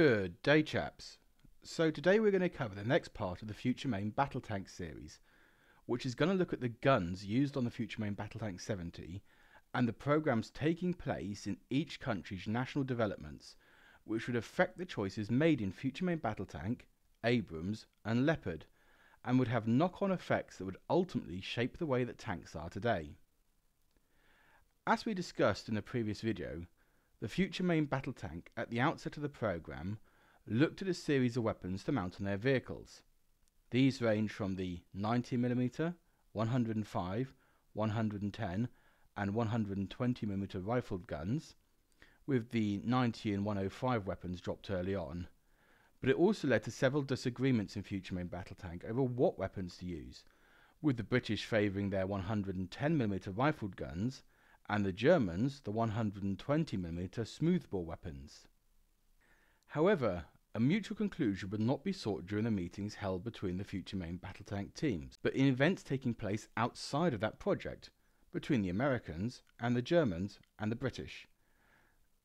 Good day, chaps. So today we're going to cover the next part of the Future Main Battle Tank series, which is going to look at the guns used on the Future Main Battle Tank 70 and the programs taking place in each country's national developments, which would affect the choices made in Future Main Battle Tank, Abrams, and Leopard, and would have knock-on effects that would ultimately shape the way that tanks are today. As we discussed in the previous video, the future main battle tank at the outset of the program looked at a series of weapons to mount on their vehicles. These range from the 90mm, 105, 110 and 120mm rifled guns, with the 90 and 105 weapons dropped early on, but it also led to several disagreements in future main battle tank over what weapons to use, with the British favouring their 110mm rifled guns and the Germans the 120mm smoothbore weapons. However, a mutual conclusion would not be sought during the meetings held between the future main battle tank teams, but in events taking place outside of that project, between the Americans and the Germans and the British.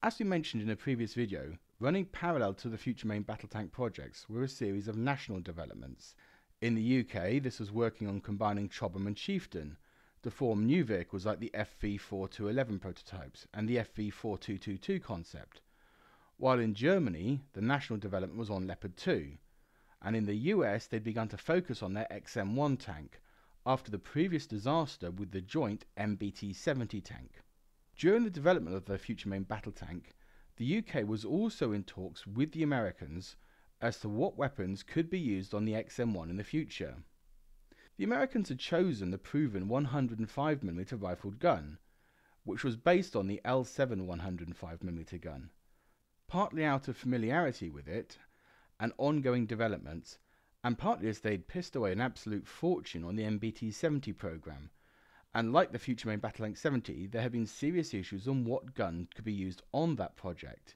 As we mentioned in a previous video, running parallel to the future main battle tank projects were a series of national developments. In the UK, this was working on combining Chobham and Chieftain, to form new vehicles like the FV4211 prototypes and the FV4222 concept, while in Germany the national development was on Leopard 2, and in the US they'd begun to focus on their XM1 tank after the previous disaster with the joint MBT-70 tank. During the development of the future main battle tank, the UK was also in talks with the Americans as to what weapons could be used on the XM1 in the future. The Americans had chosen the proven 105mm rifled gun, which was based on the L7 105mm gun. Partly out of familiarity with it and ongoing developments, and partly as they'd pissed away an absolute fortune on the MBT 70 program, and like the future main Battle Tank 70, there had been serious issues on what gun could be used on that project.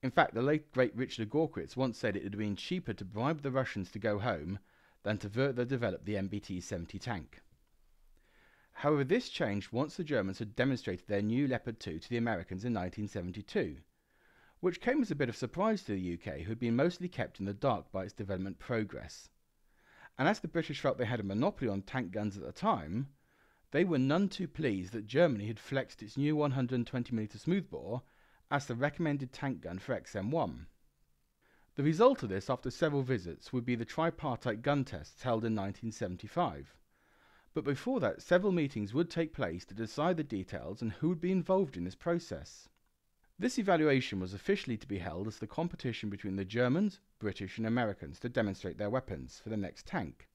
In fact, the late great Richard Ogorkiewicz once said it had been cheaper to bribe the Russians to go home than to further develop the MBT-70 tank. However, this changed once the Germans had demonstrated their new Leopard 2 to the Americans in 1972, which came as a bit of surprise to the UK, who had been mostly kept in the dark by its development progress. And as the British felt they had a monopoly on tank guns at the time, they were none too pleased that Germany had flexed its new 120mm smoothbore as the recommended tank gun for XM1. The result of this, after several visits, would be the tripartite gun tests held in 1975. But before that, several meetings would take place to decide the details and who would be involved in this process. This evaluation was officially to be held as the competition between the Germans, British, and Americans to demonstrate their weapons for the next tank.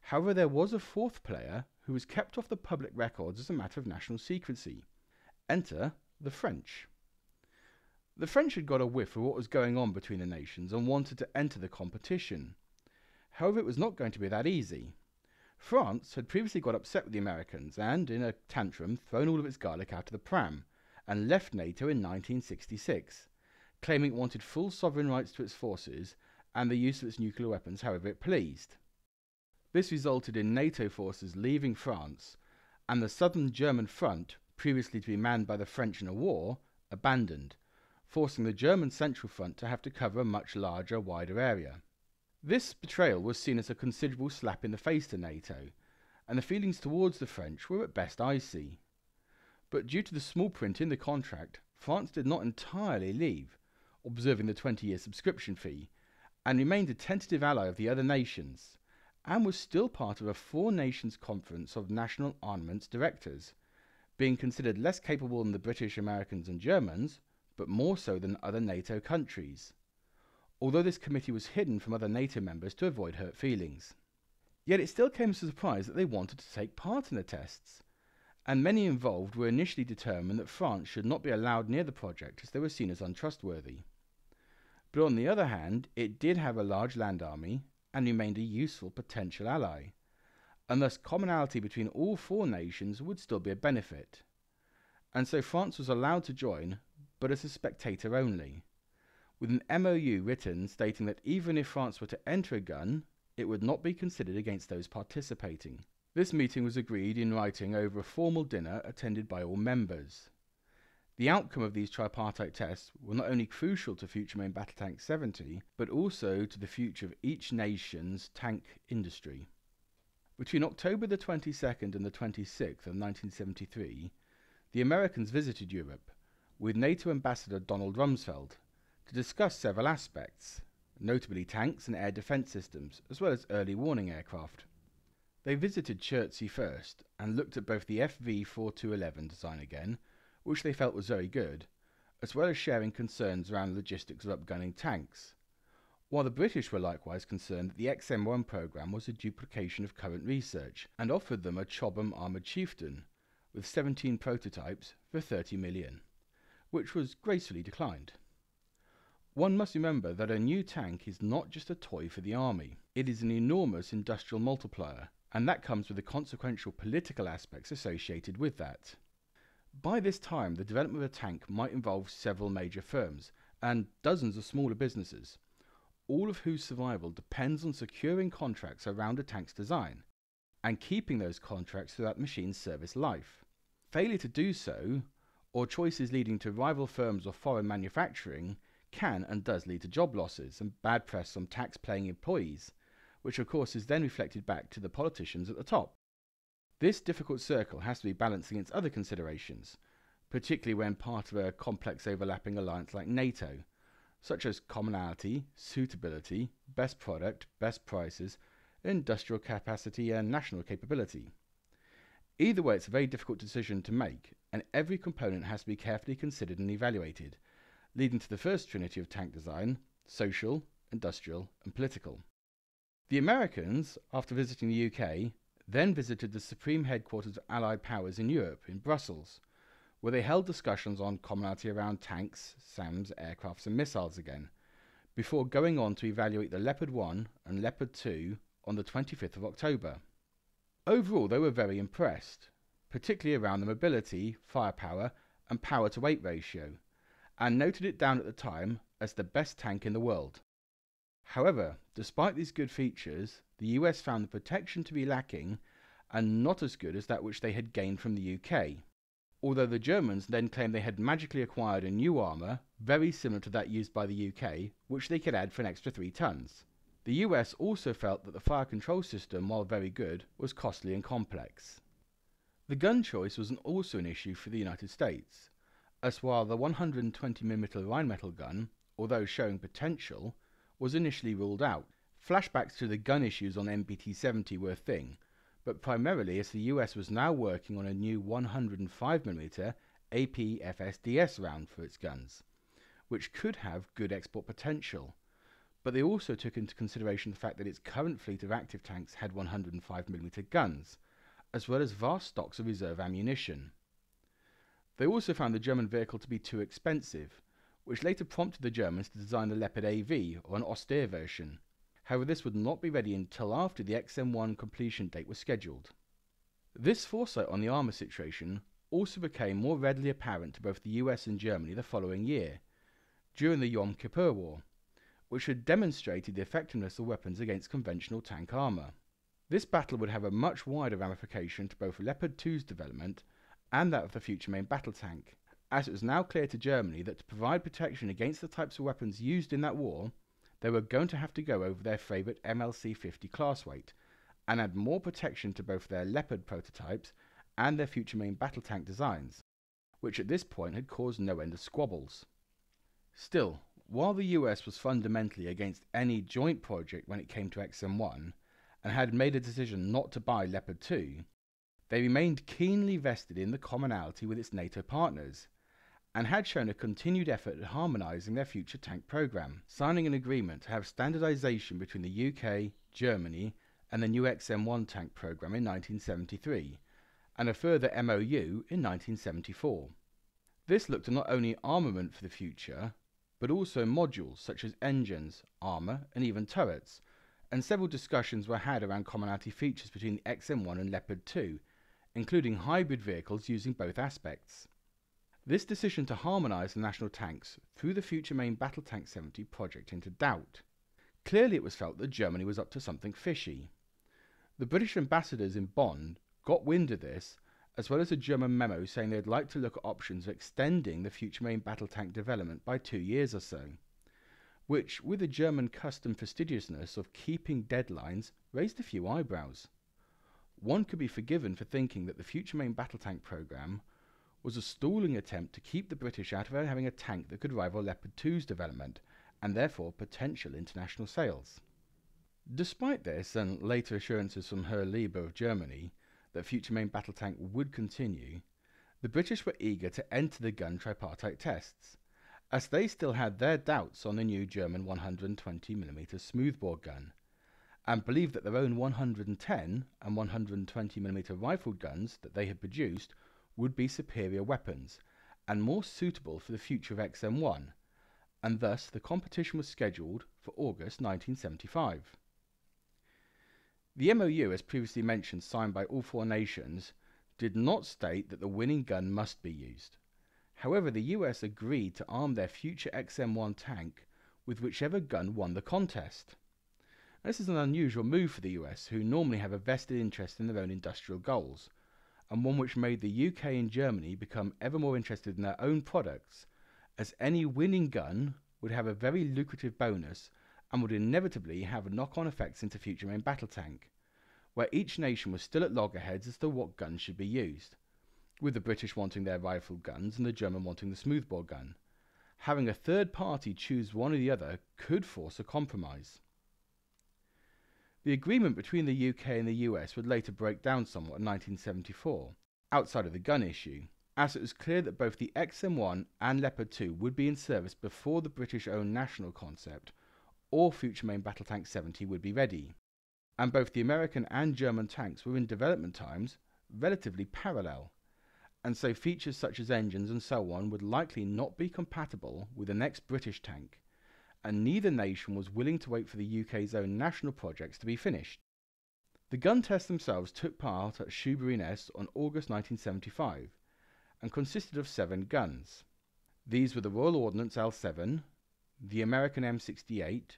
However, there was a fourth player who was kept off the public records as a matter of national secrecy. Enter the French. The French had got a whiff of what was going on between the nations and wanted to enter the competition. However, it was not going to be that easy. France had previously got upset with the Americans and, in a tantrum, thrown all of its garlic out of the pram and left NATO in 1966, claiming it wanted full sovereign rights to its forces and the use of its nuclear weapons however it pleased. This resulted in NATO forces leaving France and the southern German front, previously to be manned by the French in a war, abandoned, forcing the German Central Front to have to cover a much larger, wider area. This betrayal was seen as a considerable slap in the face to NATO, and the feelings towards the French were at best icy. But due to the small print in the contract, France did not entirely leave, observing the 20 year subscription fee, and remained a tentative ally of the other nations, and was still part of a four nations conference of national armaments directors, being considered less capable than the British, Americans, and Germans, but more so than other NATO countries, although this committee was hidden from other NATO members to avoid hurt feelings. Yet it still came as a surprise that they wanted to take part in the tests, and many involved were initially determined that France should not be allowed near the project as they were seen as untrustworthy. But on the other hand, it did have a large land army and remained a useful potential ally, and thus commonality between all four nations would still be a benefit. And so France was allowed to join, but as a spectator only, with an MOU written stating that even if France were to enter a gun, it would not be considered against those participating. This meeting was agreed in writing over a formal dinner attended by all members. The outcome of these tripartite tests were not only crucial to Future Main Battle Tank 70, but also to the future of each nation's tank industry. Between October the 22nd and the 26th of 1973, the Americans visited Europe with NATO Ambassador Donald Rumsfeld to discuss several aspects, notably tanks and air defense systems, as well as early warning aircraft. They visited Chertsey first and looked at both the FV4211 design again, which they felt was very good, as well as sharing concerns around logistics of upgunning tanks. While the British were likewise concerned that the XM1 program was a duplication of current research and offered them a Chobham armoured chieftain with 17 prototypes for 30 million, which was gracefully declined. One must remember that a new tank is not just a toy for the army, it is an enormous industrial multiplier and that comes with the consequential political aspects associated with that. By this time, the development of a tank might involve several major firms and dozens of smaller businesses, all of whose survival depends on securing contracts around a tank's design and keeping those contracts throughout the machine's service life. Failure to do so, or choices leading to rival firms or foreign manufacturing, can and does lead to job losses and bad press on tax paying employees which of course is then reflected back to the politicians at the top. This difficult circle has to be balanced against other considerations, particularly when part of a complex overlapping alliance like NATO, such as commonality, suitability, best product, best prices, industrial capacity, and national capability. Either way, it's a very difficult decision to make, and every component has to be carefully considered and evaluated, leading to the first trinity of tank design social, industrial, and political. The Americans, after visiting the UK, then visited the supreme headquarters of Allied powers in Europe, in Brussels, where they held discussions on commonality around tanks, SAMs, aircrafts, and missiles again, before going on to evaluate the Leopard 1 and Leopard 2 on the 25th of October. Overall, they were very impressed, particularly around the mobility, firepower, and power to weight ratio, and noted it down at the time as the best tank in the world. However, despite these good features, the US found the protection to be lacking and not as good as that which they had gained from the UK. Although the Germans then claimed they had magically acquired a new armour, very similar to that used by the UK, which they could add for an extra 3 tons. The US also felt that the fire control system, while very good, was costly and complex. The gun choice was also an issue for the United States, as while the 120mm Rheinmetall gun, although showing potential, was initially ruled out. Flashbacks to the gun issues on MBT 70 were a thing, but primarily as the US was now working on a new 105mm APFSDS round for its guns, which could have good export potential. But they also took into consideration the fact that its current fleet of active tanks had 105mm guns, as well as vast stocks of reserve ammunition. They also found the German vehicle to be too expensive, which later prompted the Germans to design the Leopard AV, or an austere version. However, this would not be ready until after the XM1 completion date was scheduled. This foresight on the armour situation also became more readily apparent to both the US and Germany the following year, during the Yom Kippur War, which had demonstrated the effectiveness of weapons against conventional tank armour. This battle would have a much wider ramification to both Leopard 2's development and that of the future main battle tank, as it was now clear to Germany that to provide protection against the types of weapons used in that war, they were going to have to go over their favourite MLC 50 class weight and add more protection to both their Leopard prototypes and their future main battle tank designs, which at this point had caused no end of squabbles. Still, while the US was fundamentally against any joint project when it came to XM1 and had made a decision not to buy Leopard 2, they remained keenly vested in the commonality with its NATO partners and had shown a continued effort at harmonising their future tank programme, signing an agreement to have standardisation between the UK, Germany, and the new XM1 tank programme in 1973, and a further MOU in 1974. This looked at not only armament for the future, but also modules such as engines, armour, and even turrets, and several discussions were had around commonality features between the XM1 and Leopard 2, including hybrid vehicles using both aspects. This decision to harmonise the national tanks threw the future main Battle Tank 70 project into doubt. Clearly, it was felt that Germany was up to something fishy. The British ambassadors in Bonn got wind of this as well as a German memo saying they'd like to look at options of extending the future main battle tank development by two years or so, which, with the German custom fastidiousness of keeping deadlines, raised a few eyebrows. One could be forgiven for thinking that the future main battle tank program was a stalling attempt to keep the British out of having a tank that could rival Leopard 2's development and therefore potential international sales. Despite this and later assurances from Herr Lieber of Germany, that future main battle tank would continue, the British were eager to enter the gun tripartite tests, as they still had their doubts on the new German 120mm smoothbore gun, and believed that their own 110 and 120mm rifled guns that they had produced would be superior weapons and more suitable for the future of XM1, and thus the competition was scheduled for August 1975. The MOU, as previously mentioned, signed by all four nations, did not state that the winning gun must be used. However, the US agreed to arm their future XM1 tank with whichever gun won the contest. This is an unusual move for the US, who normally have a vested interest in their own industrial goals, and one which made the UK and Germany become ever more interested in their own products, as any winning gun would have a very lucrative bonus and would inevitably have knock-on effects into future main battle tank, where each nation was still at loggerheads as to what guns should be used, with the British wanting their rifled guns and the German wanting the smoothbore gun. Having a third party choose one or the other could force a compromise. The agreement between the UK and the US would later break down somewhat in 1974, outside of the gun issue, as it was clear that both the XM1 and Leopard 2 would be in service before the British owned national concept or future main battle tank 70 would be ready, and both the American and German tanks were in development times relatively parallel, and so features such as engines and so on would likely not be compatible with the next British tank, and neither nation was willing to wait for the UK's own national projects to be finished. The gun tests themselves took part at Shoeburyness on August 1975 and consisted of seven guns. These were the Royal Ordnance L7, the American M68,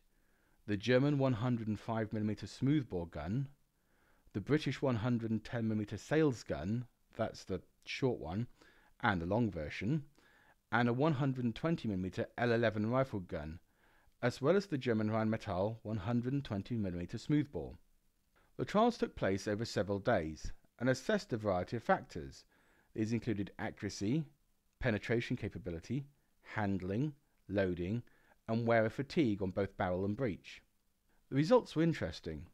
the German 105mm smoothbore gun, the British 110mm Sales gun, that's the short one, and the long version, and a 120mm L11 rifle gun, as well as the German Rheinmetall 120mm smoothbore. The trials took place over several days and assessed a variety of factors. These included accuracy, penetration capability, handling, loading, and wearer fatigue on both barrel and breech. The results were interesting.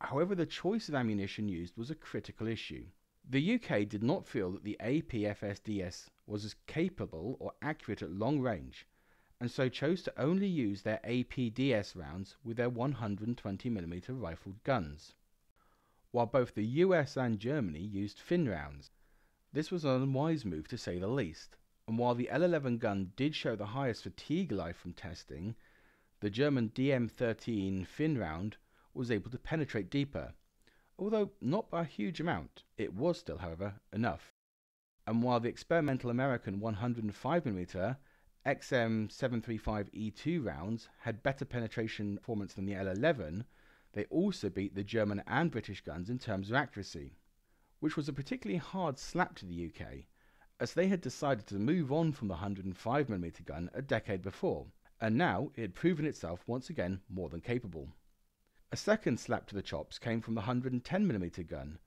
However, the choice of ammunition used was a critical issue. The UK did not feel that the APFSDS was as capable or accurate at long range, and so chose to only use their APDS rounds with their 120mm rifled guns, while both the US and Germany used fin rounds. This was an unwise move to say the least, and while the L11 gun did show the highest fatigue life from testing, the German DM13 fin round was able to penetrate deeper, although not by a huge amount. It was still, however, enough. And while the experimental American 105mm XM735E2 rounds had better penetration performance than the L11, they also beat the German and British guns in terms of accuracy, which was a particularly hard slap to the UK, as they had decided to move on from the 105mm gun a decade before, and now it had proven itself once again more than capable. A second slap to the chops came from the 110mm gun,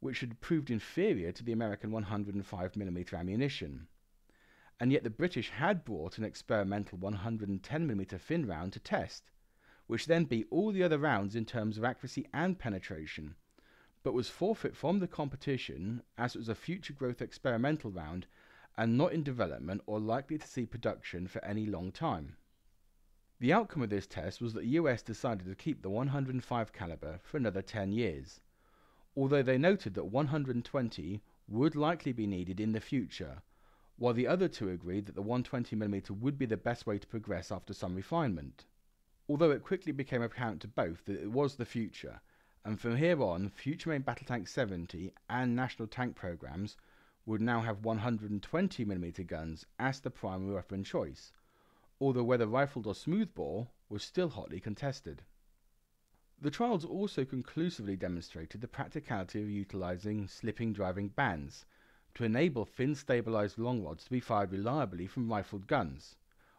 which had proved inferior to the American 105mm ammunition. And yet the British had brought an experimental 110mm fin round to test, which then beat all the other rounds in terms of accuracy and penetration, but was forfeit from the competition as it was a future growth experimental round and not in development or likely to see production for any long time. The outcome of this test was that the US decided to keep the 105 caliber for another 10 years, although they noted that 120 would likely be needed in the future, while the other two agreed that the 120mm would be the best way to progress after some refinement. Although it quickly became apparent to both that it was the future, and from here on, future main Battle Tank 70 and National Tank programs would now have 120mm guns as the primary weapon choice, although whether rifled or smoothbore was still hotly contested. The trials also conclusively demonstrated the practicality of utilizing slipping driving bands, to enable fin stabilised long rods to be fired reliably from rifled guns,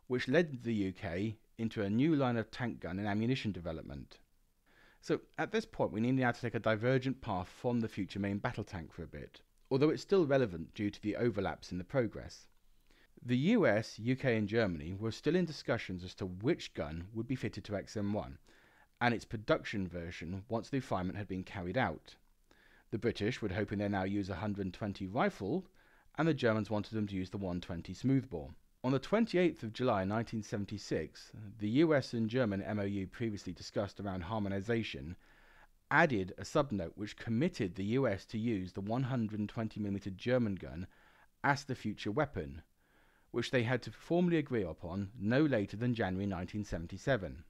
which led the UK into a new line of tank gun and ammunition development. So at this point, we need now to take a divergent path from the future main battle tank for a bit, although it's still relevant due to the overlaps in the progress. The US, UK, and Germany were still in discussions as to which gun would be fitted to XM1 and its production version once the refinement had been carried out. The British were hoping they now use a 120 rifle, and the Germans wanted them to use the 120 smoothbore. On the 28th of July 1976, the US and German MOU previously discussed around harmonization added a subnote which committed the US to use the 120mm German gun as the future weapon, which they had to formally agree upon no later than January 1977.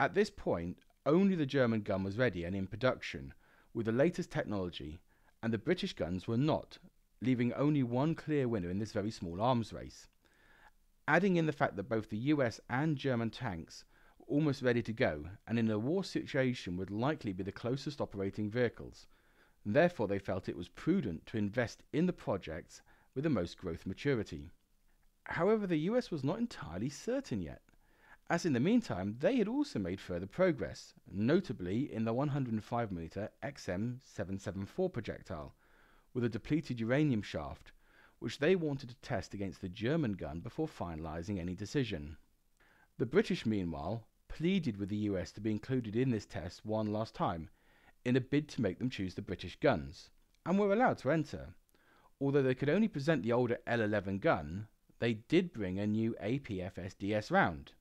At this point, only the German gun was ready and in production with the latest technology, and the British guns were not, leaving only one clear winner in this very small arms race. Adding in the fact that both the US and German tanks were almost ready to go, and in a war situation would likely be the closest operating vehicles. Therefore, they felt it was prudent to invest in the projects with the most growth maturity. However, the US was not entirely certain yet, as in the meantime they had also made further progress, notably in the 105mm XM774 projectile, with a depleted uranium shaft, which they wanted to test against the German gun before finalising any decision. The British, meanwhile, pleaded with the US to be included in this test one last time, in a bid to make them choose the British guns, and were allowed to enter. Although they could only present the older L11 gun, they did bring a new APFSDS round.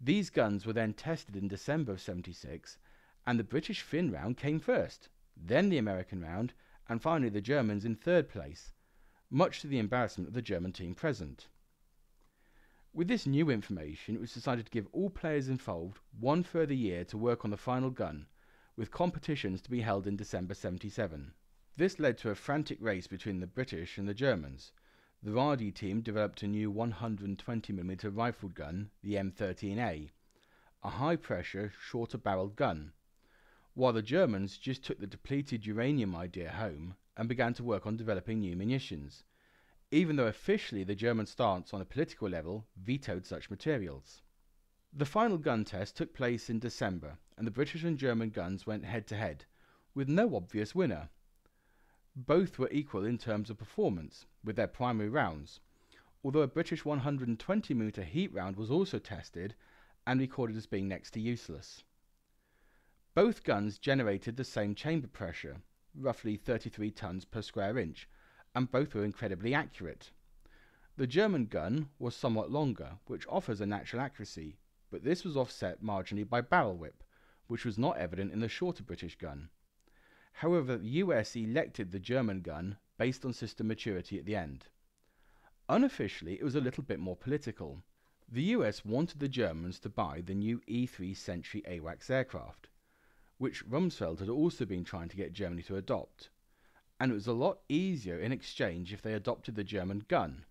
These guns were then tested in December of 76, and the British Fin round came first, then the American round, and finally the Germans in third place, much to the embarrassment of the German team present. With this new information, it was decided to give all players involved one further year to work on the final gun, with competitions to be held in December 77. This led to a frantic race between the British and the Germans. The RARDE team developed a new 120mm rifled gun, the M13A, a high pressure, shorter barreled gun while the Germans just took the depleted uranium idea home and began to work on developing new munitions, even though officially the German stance on a political level vetoed such materials. The final gun test took place in December, and the British and German guns went head to head, with no obvious winner. Both were equal in terms of performance, with their primary rounds, although a British 120mm heat round was also tested and recorded as being next to useless. Both guns generated the same chamber pressure, roughly 33 tons per square inch, and both were incredibly accurate. The German gun was somewhat longer, which offers a natural accuracy, but this was offset marginally by barrel whip, which was not evident in the shorter British gun. However, the US elected the German gun based on system maturity at the end. Unofficially, it was a little bit more political. The US wanted the Germans to buy the new E 3 Sentry AWACS aircraft which Rumsfeld had also been trying to get Germany to adopt, and it was a lot easier in exchange if they adopted the German gun.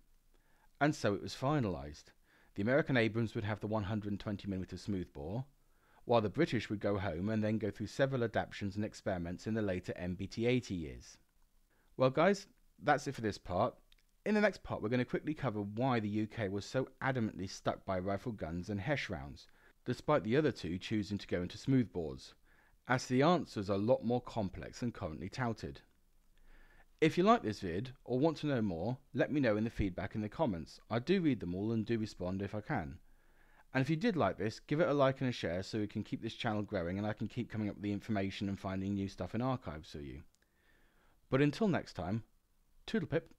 And so it was finalised. The American Abrams would have the 120mm smoothbore, while the British would go home and then go through several adaptations and experiments in the later MBT 80 years. Well, guys, that's it for this part. In the next part, we're going to quickly cover why the UK was so adamantly stuck by rifle guns and HESH rounds, despite the other two choosing to go into smoothbores as the answers are a lot more complex than currently touted. If you like this vid or want to know more, let me know in the feedback in the comments. I do read them all and do respond if I can. And if you did like this, give it a like and a share so we can keep this channel growing and I can keep coming up with the information and finding new stuff in archives for you. But until next time, toodle pip.